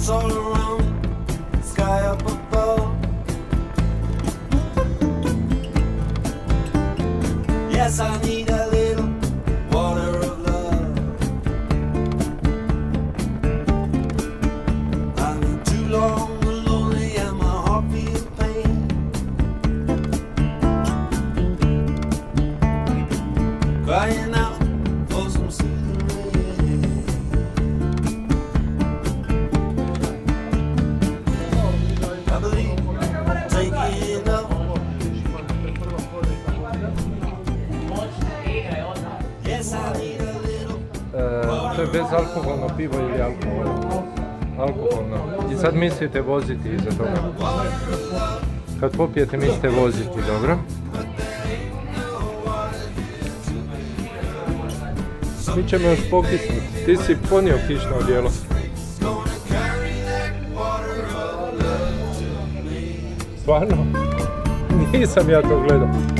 that's all right. to je bezalkoholno pivo ili alkoholno. Alkoholno. I sad mislite voziti iza toga. Kad popijete mislite voziti, dobro? Mi ćemo još pokisniti. Ti si ponio kišno odjelo. Stvarno? Nisam ja to gledao.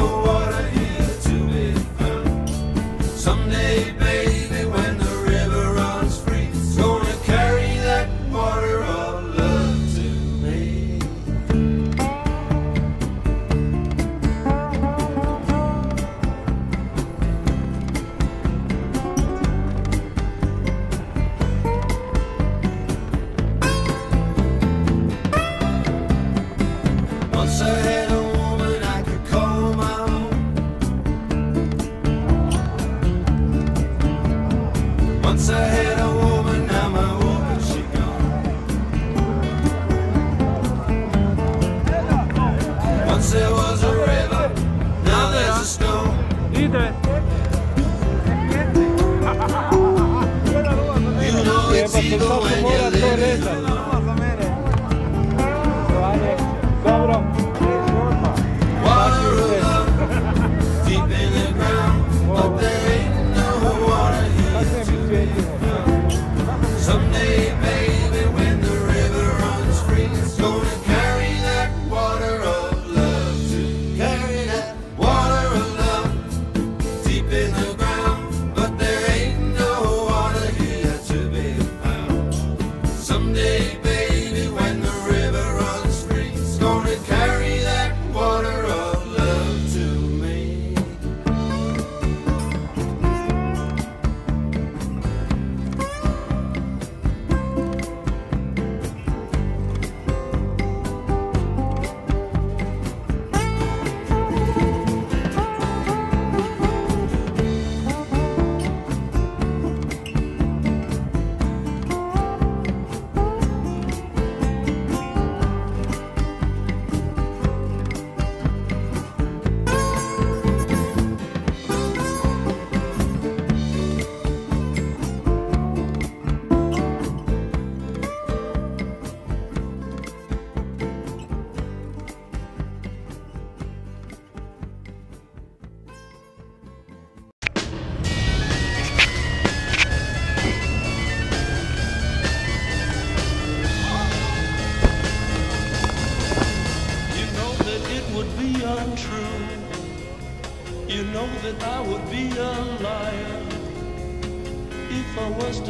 what are you?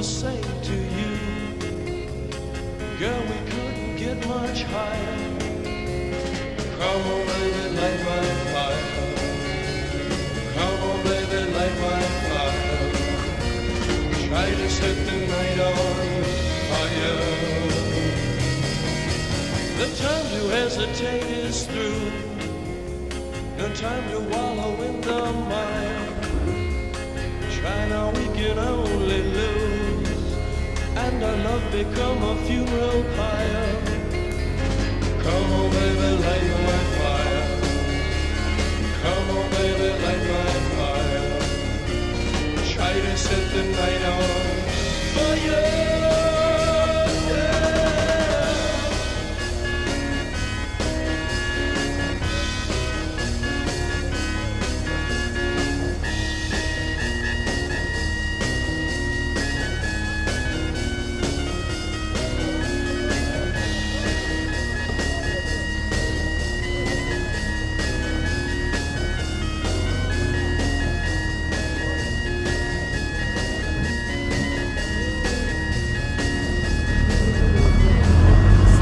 to say to you. Girl, we couldn't get much higher. Come on, baby, light my fire. Come on, baby, light my fire. Try to set the night on fire. The time to hesitate is through. No time to wallow in the mire. Try now, we can only our love become a funeral pyre. Come on, baby, light my fire. Come on, baby, light my fire. Try to set the night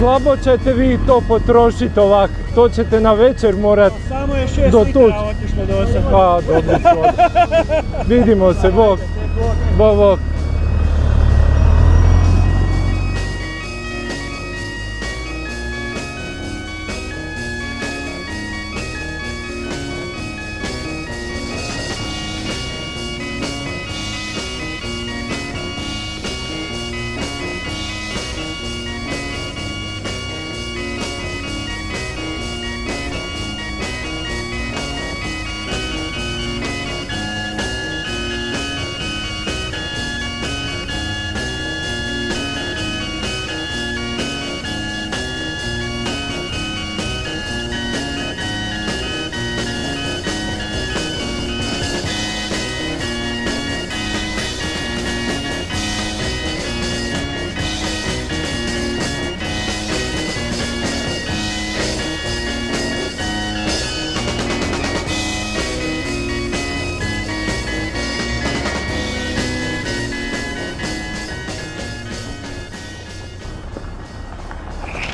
Slabo ćete vi to potrošiti ovak, to ćete na večer morat. Samo je šest litara tuđ. otišlo do sad. Pa, dobro. Vidimo se, bok. Bok, bok.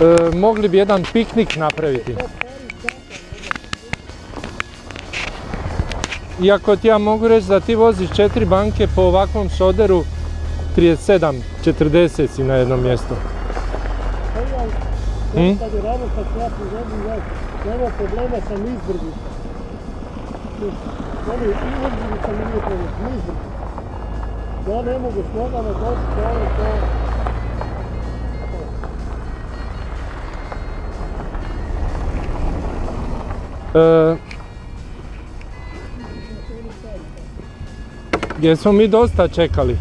E, mogli bi jedan piknik napraviti. Iako ti ja mogu reći da ti voziš četiri banke po ovakvom soderu 37, 40 si na jednom mjestu. Hm? Kad je rano kad se ja privodim, ja nemam problema sa nizbrdim. Oni izbrdica mi nije problem, nizbrdim. Ja ne mogu s nogama doći do to. E, jesmo mi dosta čekali.